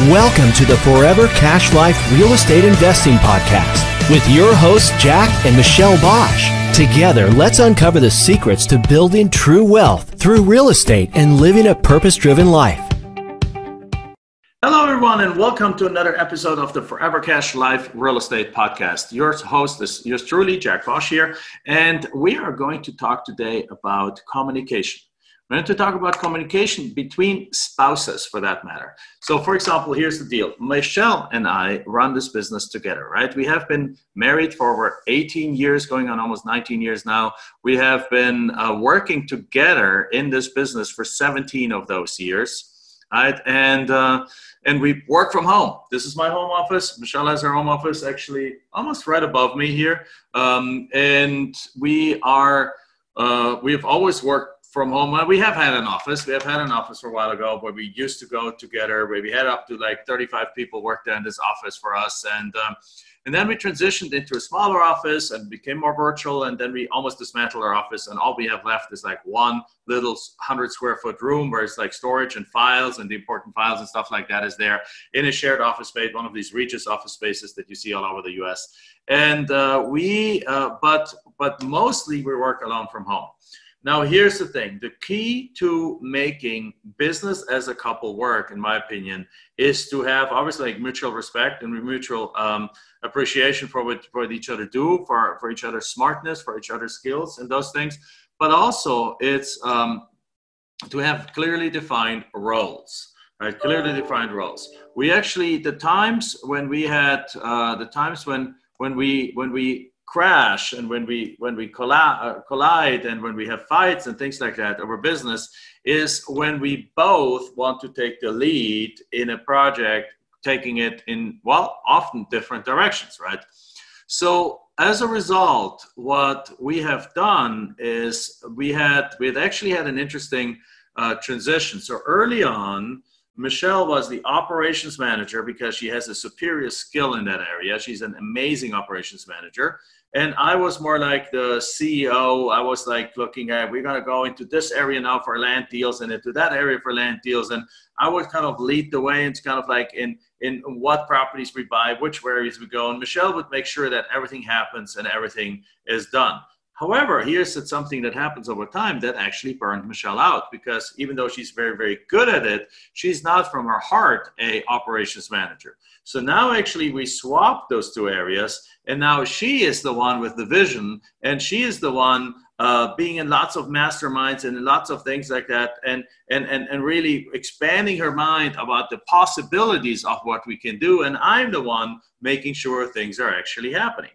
Welcome to the Forever Cash Life Real Estate Investing Podcast with your hosts, Jack and Michelle Bosch. Together, let's uncover the secrets to building true wealth through real estate and living a purpose driven life. Hello, everyone, and welcome to another episode of the Forever Cash Life Real Estate Podcast. Your host is yours truly, Jack Bosch here, and we are going to talk today about communication. We're going to talk about communication between spouses for that matter. So, for example, here's the deal Michelle and I run this business together, right? We have been married for over 18 years, going on almost 19 years now. We have been uh, working together in this business for 17 of those years, right? And, uh, and we work from home. This is my home office. Michelle has her home office actually almost right above me here. Um, and we are, uh, we have always worked from home. We have had an office. We have had an office for a while ago where we used to go together. Where we had up to like 35 people work there in this office for us, and um, and then we transitioned into a smaller office and became more virtual. And then we almost dismantled our office, and all we have left is like one little 100 square foot room where it's like storage and files and the important files and stuff like that is there in a shared office space, one of these Regus office spaces that you see all over the U.S. And uh, we, uh, but but mostly we work alone from home. Now, here's the thing. The key to making business as a couple work, in my opinion, is to have obviously like mutual respect and mutual um, appreciation for what, for what each other do, for, for each other's smartness, for each other's skills, and those things. But also, it's um, to have clearly defined roles right? Clearly defined roles. We actually the times when we had uh, the times when when we when we crash and when we when we collide, uh, collide and when we have fights and things like that over business is when we both want to take the lead in a project taking it in well often different directions right? So as a result what we have done is we had we had actually had an interesting uh, transition. So early on Michelle was the operations manager because she has a superior skill in that area. She's an amazing operations manager and I was more like the CEO. I was like looking at we're gonna go into this area now for land deals and into that area for land deals, and I would kind of lead the way. It's kind of like in in what properties we buy, which areas we go, and Michelle would make sure that everything happens and everything is done. However, here's something that happens over time that actually burned Michelle out because even though she's very, very good at it, she's not from her heart a operations manager. So now actually we swap those two areas, and now she is the one with the vision, and she is the one uh, being in lots of masterminds and lots of things like that, and, and, and, and really expanding her mind about the possibilities of what we can do. And I'm the one making sure things are actually happening.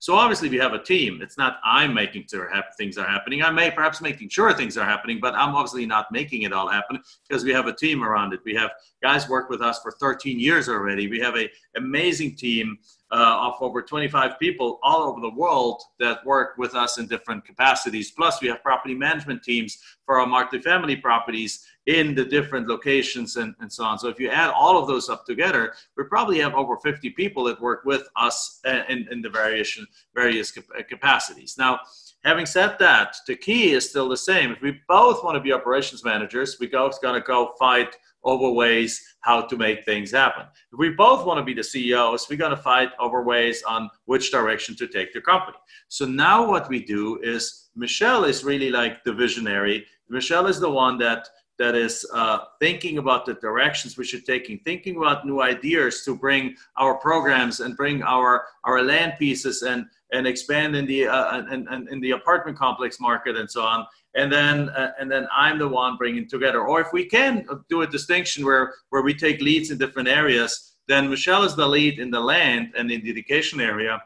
So obviously we have a team. It's not I'm making sure things are happening. I may perhaps making sure things are happening, but I'm obviously not making it all happen because we have a team around it. We have guys work with us for 13 years already. We have a amazing team uh, of over 25 people all over the world that work with us in different capacities. Plus, we have property management teams for our multifamily properties in the different locations and, and so on. So if you add all of those up together, we probably have over 50 people that work with us uh, in, in the various, various capacities. Now, having said that, the key is still the same. If we both want to be operations managers, we both got to go fight over ways how to make things happen. If we both want to be the CEOs, we're going to fight over ways on which direction to take the company. So now what we do is Michelle is really like the visionary. Michelle is the one that that is uh, thinking about the directions we should taking, thinking about new ideas to bring our programs and bring our our land pieces and and expand in the uh, and in the apartment complex market and so on and then uh, and then I'm the one bringing together. Or if we can do a distinction where where we take leads in different areas, then Michelle is the lead in the land and in the education area,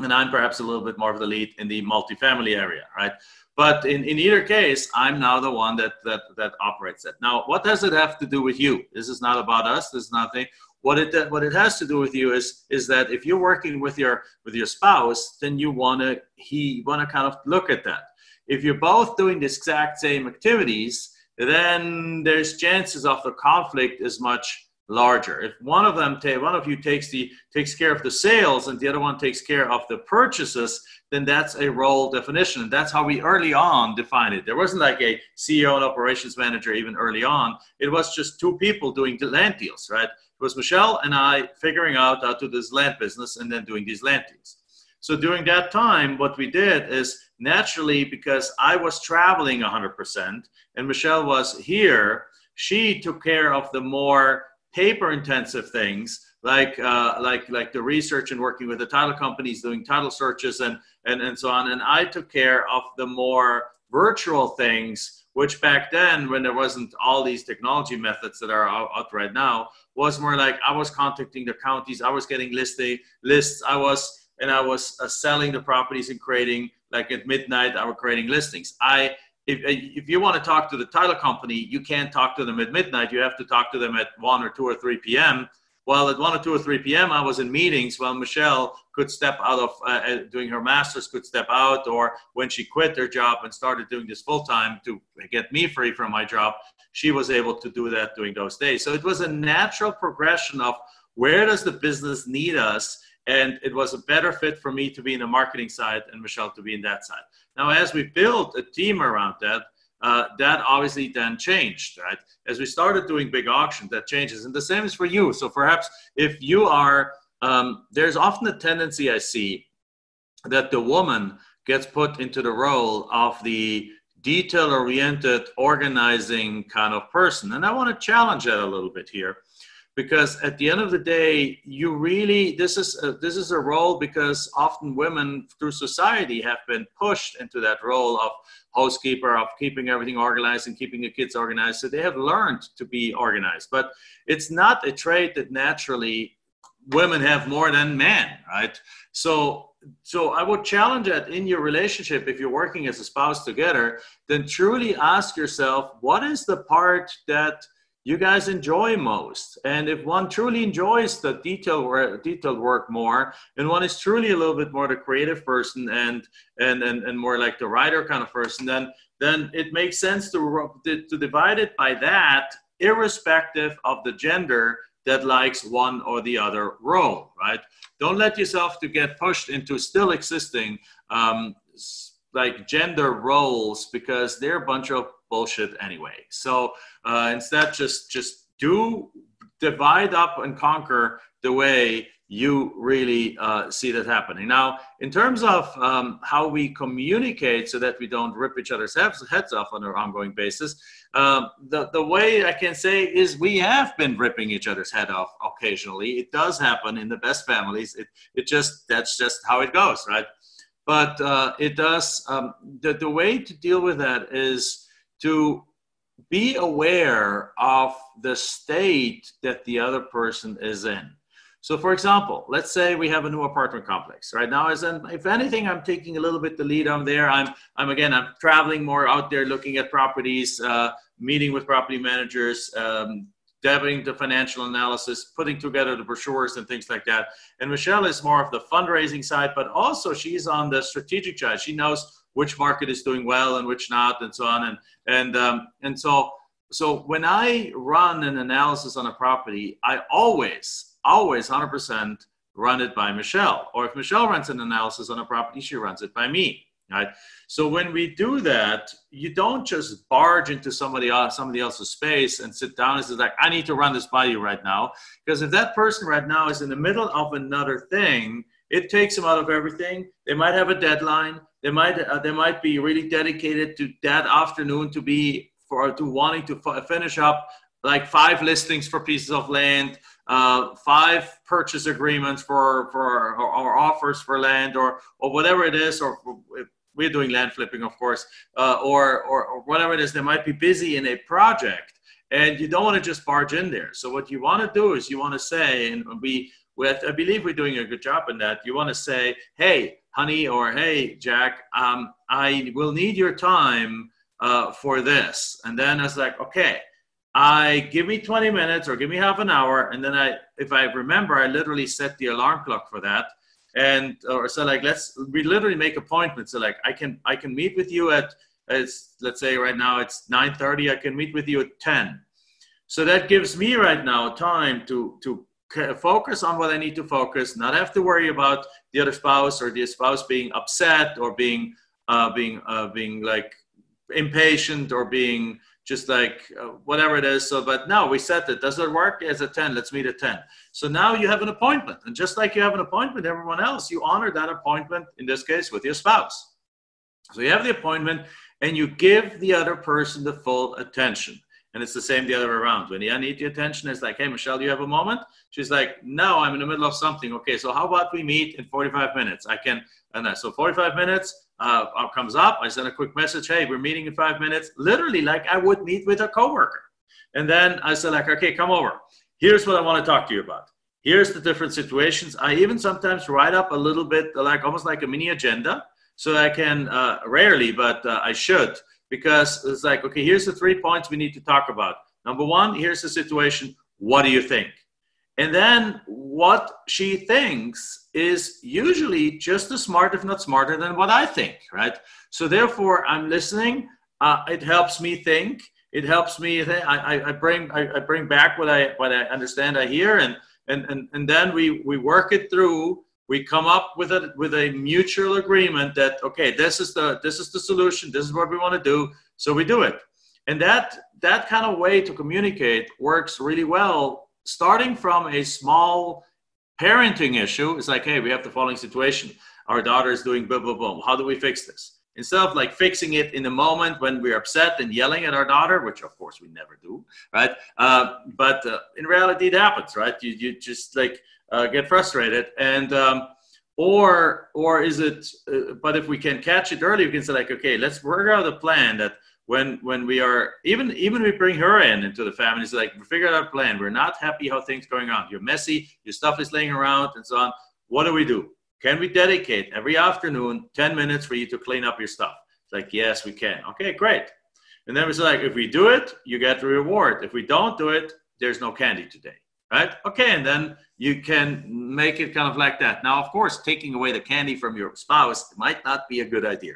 and I'm perhaps a little bit more of the lead in the multifamily area, right? But in, in either case, I'm now the one that, that that operates it. Now, what does it have to do with you? This is not about us. This is nothing. What it what it has to do with you is is that if you're working with your with your spouse, then you want to he want to kind of look at that if you're both doing the exact same activities, then there's chances of the conflict is much larger. If one of them, ta- one of you takes the takes care of the sales and the other one takes care of the purchases, then that's a role definition. That's how we early on defined it. There wasn't like a CEO and operations manager even early on. It was just two people doing the land deals, right? It was Michelle and I figuring out how to do this land business and then doing these land deals. So during that time, what we did is naturally because I was traveling 100% and Michelle was here, she took care of the more paper intensive things like uh, like like the research and working with the title companies doing title searches and and and so on and i took care of the more virtual things which back then when there wasn't all these technology methods that are out, out right now was more like i was contacting the counties i was getting listing lists i was and i was uh, selling the properties and creating like at midnight i was creating listings i if, if you want to talk to the title company, you can't talk to them at midnight. You have to talk to them at 1 or 2 or 3 p.m. Well, at 1 or 2 or 3 p.m., I was in meetings while Michelle could step out of uh, uh, doing her master's, could step out, or when she quit her job and started doing this full time to get me free from my job, she was able to do that during those days. So it was a natural progression of where does the business need us? And it was a better fit for me to be in the marketing side and Michelle to be in that side. Now, as we built a team around that, uh, that obviously then changed, right? As we started doing big auctions, that changes. And the same is for you. So perhaps if you are, um, there's often a tendency I see that the woman gets put into the role of the detail oriented organizing kind of person. And I want to challenge that a little bit here because at the end of the day you really this is a, this is a role because often women through society have been pushed into that role of housekeeper of keeping everything organized and keeping the kids organized. So they have learned to be organized. But it's not a trait that naturally women have more than men right? So so i would challenge that in your relationship if you're working as a spouse together then truly ask yourself what is the part that you guys enjoy most. And if one truly enjoys the detail work, detailed work more, and one is truly a little bit more the creative person and and and, and more like the writer kind of person, then then it makes sense to to divide it by that, irrespective of the gender that likes one or the other role. Right? Don't let yourself to get pushed into still existing. Um, like gender roles because they're a bunch of bullshit anyway. So uh, instead, just just do divide up and conquer the way you really uh, see that happening. Now, in terms of um, how we communicate so that we don't rip each other's heads off on an ongoing basis, um, the, the way I can say is we have been ripping each other's head off occasionally. It does happen in the best families. It, it just, that's just how it goes, right? But uh, it does, um, the, the way to deal with that is to be aware of the state that the other person is in. So, for example, let's say we have a new apartment complex right now. As in, if anything, I'm taking a little bit the lead on there. I'm, I'm again, I'm traveling more out there, looking at properties, uh, meeting with property managers, um, dabbling the financial analysis, putting together the brochures and things like that. And Michelle is more of the fundraising side, but also she's on the strategic side. She knows which market is doing well and which not, and so on. And and um, and so so when I run an analysis on a property, I always always 100% run it by Michelle. Or if Michelle runs an analysis on a property, she runs it by me. Right. So when we do that, you don't just barge into somebody else, somebody else's space and sit down and say like, I need to run this by you right now. Because if that person right now is in the middle of another thing, it takes them out of everything. They might have a deadline. They might uh, they might be really dedicated to that afternoon to be for to wanting to f- finish up like five listings for pieces of land, uh, five purchase agreements for for or, or, offers for land or or whatever it is, or we're doing land flipping, of course, uh, or, or or whatever it is. They might be busy in a project, and you don't want to just barge in there. So what you want to do is you want to say, and we with, I believe we're doing a good job in that. You want to say, hey, honey, or hey, Jack, um, I will need your time uh, for this. And then I was like, okay, I give me 20 minutes or give me half an hour. And then I, if I remember, I literally set the alarm clock for that. And, or so like, let's, we literally make appointments. So like, I can, I can meet with you at, it's, let's say right now it's 9.30. I can meet with you at 10 So that gives me right now time to, to focus on what I need to focus, not have to worry about the other spouse or the spouse being upset or being, uh, being, uh, being like impatient or being just like uh, whatever it is. So, but now we set it. Does it work? As a 10. Let's meet at 10. So now you have an appointment. And just like you have an appointment, everyone else, you honor that appointment, in this case, with your spouse. So you have the appointment and you give the other person the full attention. And it's the same the other way around. When I need the attention, it's like, hey, Michelle, do you have a moment? She's like, no, I'm in the middle of something. Okay, so how about we meet in 45 minutes? I can, and uh, so 45 minutes uh, comes up. I send a quick message, hey, we're meeting in five minutes. Literally, like I would meet with a coworker. And then I said, like, okay, come over. Here's what I want to talk to you about. Here's the different situations. I even sometimes write up a little bit, like almost like a mini agenda so I can uh, rarely, but uh, I should because it's like, okay, here's the three points we need to talk about. Number one, here's the situation. What do you think? And then what she thinks is usually just as smart, if not smarter, than what I think, right? So therefore, I'm listening. Uh, it helps me think. It helps me. Th- I, I, bring I, I bring back what I what I understand. I hear, and and and, and then we we work it through we come up with a with a mutual agreement that okay this is the this is the solution this is what we want to do so we do it. And that that kind of way to communicate works really well starting from a small parenting issue. It's like hey we have the following situation. Our daughter is doing boom boom boom. How do we fix this? Instead of like fixing it in the moment when we're upset and yelling at our daughter which of course we never do right? Uh, but uh, in reality it happens right? You, you just like uh, get frustrated. And um, or or is it uh, but if we can catch it early we can say like okay let's work out a plan that when when we are even even we bring her in into the family it's like we figure out a plan. We're not happy how things going on. You're messy. Your stuff is laying around and so on. What do we do? Can we dedicate every afternoon 10 minutes for you to clean up your stuff? It's like yes we can. Okay great. And then it's like if we do it you get the reward. If we don't do it there's no candy today right? Okay, and then you can make it kind of like that. Now, of course, taking away the candy from your spouse might not be a good idea.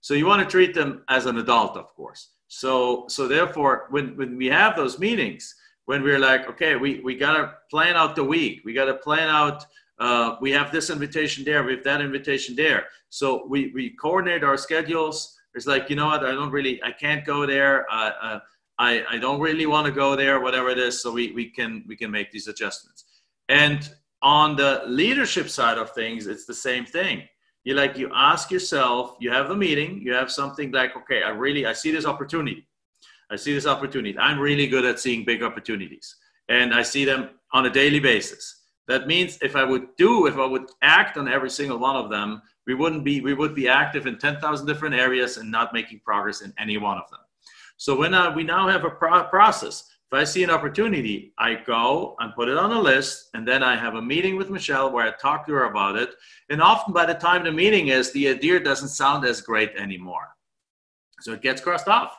So you want to treat them as an adult, of course. So, so therefore, when, when we have those meetings, when we're like, okay, we, we got to plan out the week, we got to plan out, uh, we have this invitation there, we have that invitation there. So we, we coordinate our schedules. It's like, you know what, I don't really, I can't go there. Uh, uh, I, I don't really want to go there, whatever it is. So we, we can we can make these adjustments. And on the leadership side of things, it's the same thing. You like you ask yourself, you have the meeting, you have something like, okay, I really I see this opportunity. I see this opportunity. I'm really good at seeing big opportunities. And I see them on a daily basis. That means if I would do, if I would act on every single one of them, we wouldn't be we would be active in 10,000 different areas and not making progress in any one of them. So when I, we now have a pro- process, if I see an opportunity, I go and put it on a list, and then I have a meeting with Michelle where I talk to her about it. And often by the time the meeting is, the idea doesn't sound as great anymore. So it gets crossed off.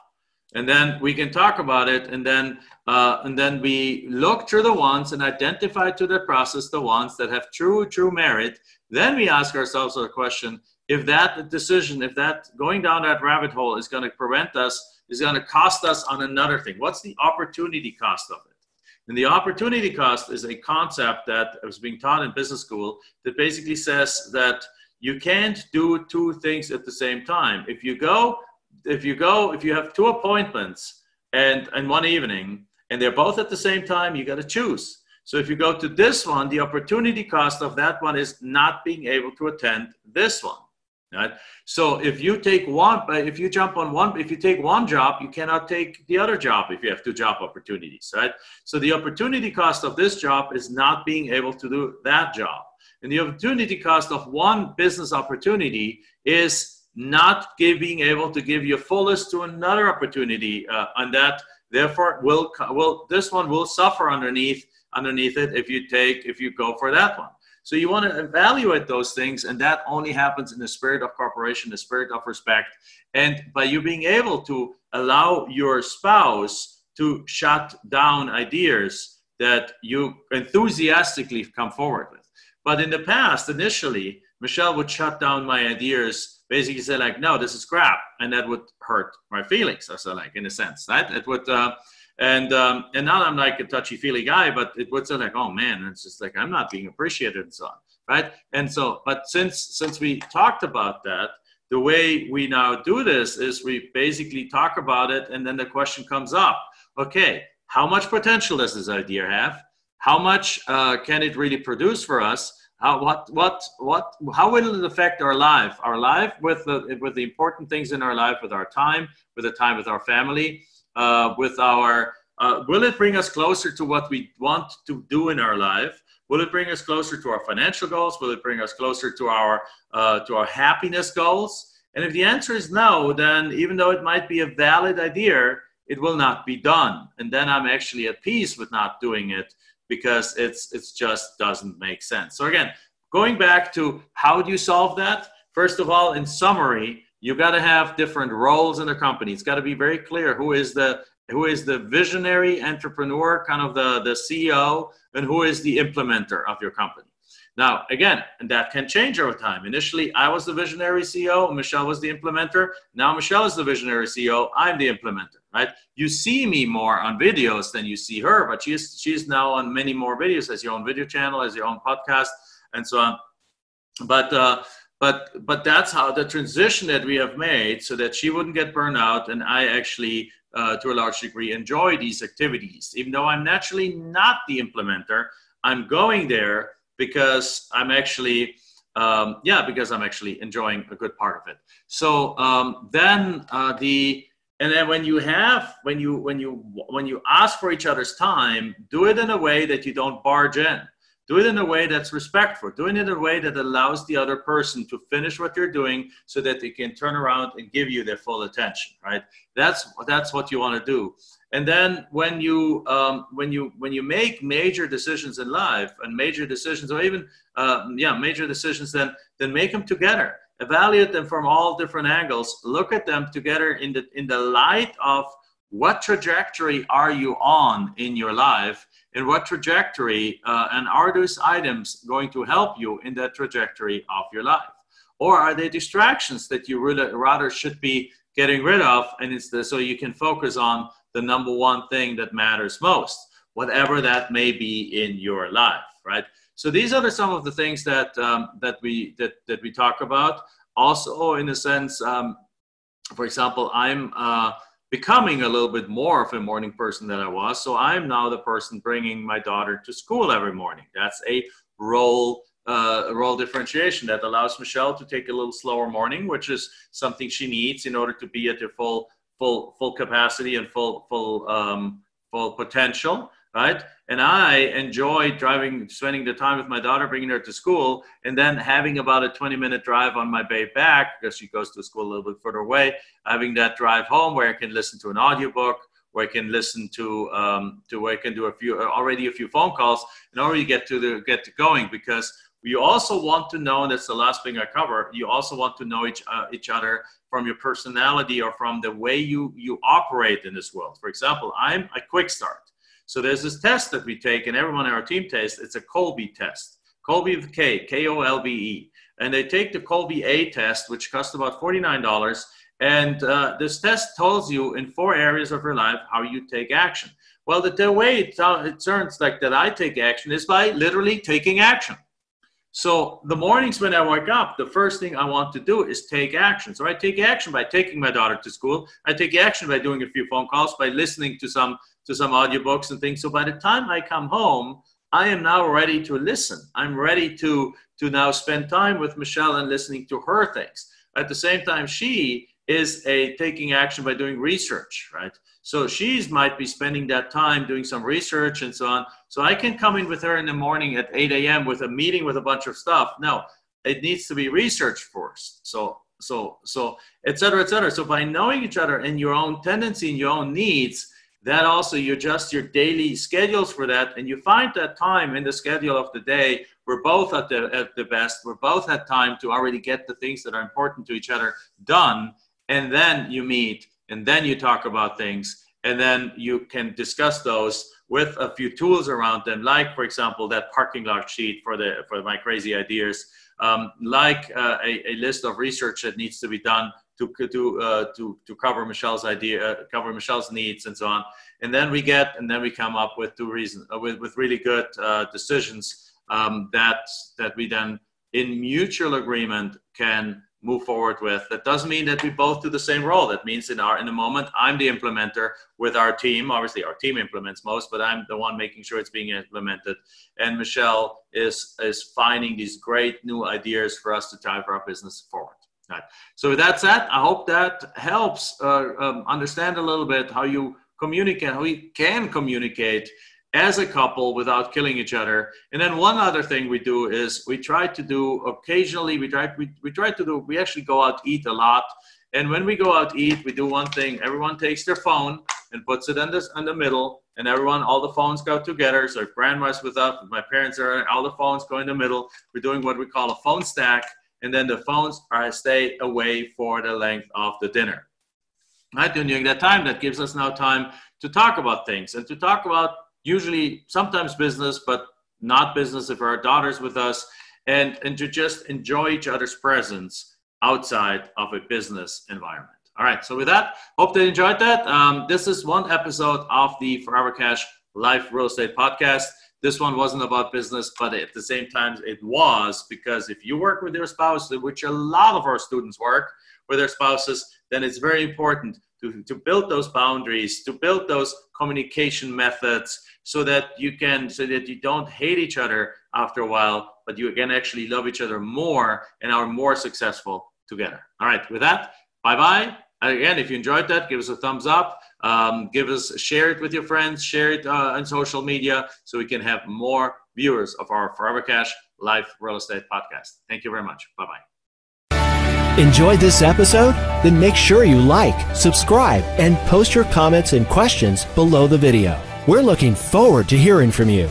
And then we can talk about it, and then uh, and then we look through the ones and identify to the process the ones that have true true merit. Then we ask ourselves the question: If that decision, if that going down that rabbit hole is going to prevent us is going to cost us on another thing. What's the opportunity cost of it? And the opportunity cost is a concept that was being taught in business school that basically says that you can't do two things at the same time. If you go, if you go, if you have two appointments and in one evening and they're both at the same time, you got to choose. So if you go to this one, the opportunity cost of that one is not being able to attend this one. Right? So if you take one, if you jump on one, if you take one job, you cannot take the other job if you have two job opportunities, right? So the opportunity cost of this job is not being able to do that job. And the opportunity cost of one business opportunity is not give, being able to give your fullest to another opportunity, uh, and that therefore will will this one will suffer underneath underneath it if you take if you go for that one. So you want to evaluate those things, and that only happens in the spirit of cooperation, the spirit of respect, and by you being able to allow your spouse to shut down ideas that you enthusiastically come forward with. But in the past, initially, Michelle would shut down my ideas, basically say like, "No, this is crap," and that would hurt my feelings. So, like in a sense, right? It would. Uh, And um, and now I'm like a touchy feely guy, but it would say like, oh man, it's just like I'm not being appreciated and so on, right? And so, but since since we talked about that, the way we now do this is we basically talk about it, and then the question comes up: Okay, how much potential does this idea have? How much uh, can it really produce for us? How, what, what, what, how will it affect our life? Our life with the, with the important things in our life, with our time, with the time with our family, uh, with our, uh, will it bring us closer to what we want to do in our life? Will it bring us closer to our financial goals? Will it bring us closer to our, uh, to our happiness goals? And if the answer is no, then even though it might be a valid idea, it will not be done. And then I'm actually at peace with not doing it because it's it's just doesn't make sense. So again, going back to how do you solve that? First of all, in summary, you got to have different roles in the company. It's got to be very clear who is the who is the visionary entrepreneur, kind of the, the CEO, and who is the implementer of your company. Now, again, and that can change over time. Initially, I was the visionary CEO, Michelle was the implementer. Now, Michelle is the visionary CEO, I'm the implementer, right? You see me more on videos than you see her, but she's, she's now on many more videos, as your own video channel, as your own podcast, and so on. But, uh, but, but that's how the transition that we have made so that she wouldn't get burned out and I actually, uh, to a large degree, enjoy these activities. Even though I'm naturally not the implementer, I'm going there because I'm actually, um, yeah, because I'm actually enjoying a good part of it. So um, then uh, the, and then when you have, when you, when you, when you ask for each other's time, do it in a way that you don't barge in. Do it in a way that's respectful. Do it in a way that allows the other person to finish what you're doing so that they can turn around and give you their full attention, right? That's, that's what you want to do and then when you um, when you when you make major decisions in life and major decisions or even uh, yeah major decisions then then make them together evaluate them from all different angles look at them together in the in the light of what trajectory are you on in your life and what trajectory uh, and are those items going to help you in that trajectory of your life or are they distractions that you really rather should be getting rid of and it's the, so you can focus on the number one thing that matters most, whatever that may be in your life, right? So these are the, some of the things that um, that we that that we talk about. Also, in a sense, um, for example, I'm uh, becoming a little bit more of a morning person than I was. So I'm now the person bringing my daughter to school every morning. That's a role uh, role differentiation that allows Michelle to take a little slower morning, which is something she needs in order to be at her full full full capacity and full full um, full potential right and i enjoy driving spending the time with my daughter bringing her to school and then having about a 20 minute drive on my way back because she goes to school a little bit further away having that drive home where i can listen to an audiobook where i can listen to um, to where i can do a few already a few phone calls and already get to the get to going because you also want to know, and that's the last thing I cover, you also want to know each, uh, each other from your personality or from the way you, you operate in this world. For example, I'm a quick start. So there's this test that we take, and everyone in our team takes. It's a Kolbe test. With K, K O L B E. And they take the Kolbe A test, which costs about $49. And uh, this test tells you in four areas of your life how you take action. Well, the, the way it, it turns like that I take action is by literally taking action. So the mornings when I wake up, the first thing I want to do is take action. So I take action by taking my daughter to school. I take action by doing a few phone calls, by listening to some to some audiobooks and things. So by the time I come home, I am now ready to listen. I'm ready to to now spend time with Michelle and listening to her things. At the same time, she is a taking action by doing research, right? So she's might be spending that time doing some research and so on. So I can come in with her in the morning at 8 a.m. with a meeting with a bunch of stuff. No, it needs to be researched first. So so so et cetera, et cetera. So by knowing each other and your own tendency and your own needs, that also you adjust your daily schedules for that and you find that time in the schedule of the day we're both at the at the best we're both at time to already get the things that are important to each other done and then you meet and then you talk about things and then you can discuss those with a few tools around them like for example that parking lot sheet for the for my crazy ideas um, like uh, a, a, list of research that needs to be done to to uh, to to cover Michelle's idea, uh, cover Michelle's needs, and so on. And then we get, and then we come up with two reasons, uh, with with really good uh, decisions um, that that we then, in mutual agreement, can move forward with. That doesn't mean that we both do the same role. That means in our in the moment, I'm the implementer with our team. Obviously, our team implements most, but I'm the one making sure it's being implemented. And Michelle is is finding these great new ideas for us to drive our business forward. Right. So with that said, I hope that helps uh, um, understand a little bit how you communicate, how we can communicate as a couple without killing each other. And then one other thing we do is we try to do occasionally, we try, we, we try to do, we actually go out eat a lot. And when we go out eat, we do one thing. Everyone takes their phone and puts it in, this, in the middle, and everyone, all the phones go together. So if grandma's with us, my parents are, all the phones go in the middle. We're doing what we call a phone stack, and then the phones are stay away for the length of the dinner. Right, and during that time, that gives us now time to talk about things and to talk about usually sometimes business, but not business if our daughter's with us, and, and to just enjoy each other's presence outside of a business environment. All right, so with that, hope they enjoyed that. Um, this is one episode of the Forever Cash Life Real Estate Podcast. This one wasn't about business, but at the same time, it was because if you work with your spouse, which a lot of our students work with their spouses, then it's very important to, to build those boundaries, to build those communication methods, so that you can so that you don't hate each other after a while but you can actually love each other more and are more successful together. All right with that bye bye again if you enjoyed that give us a thumbs up. Um, give us share it with your friends share it uh, on social media so we can have more viewers of our forever cash life real estate podcast. Thank you very much. Bye bye Enjoyed this episode? Then make sure you like, subscribe, and post your comments and questions below the video. We're looking forward to hearing from you.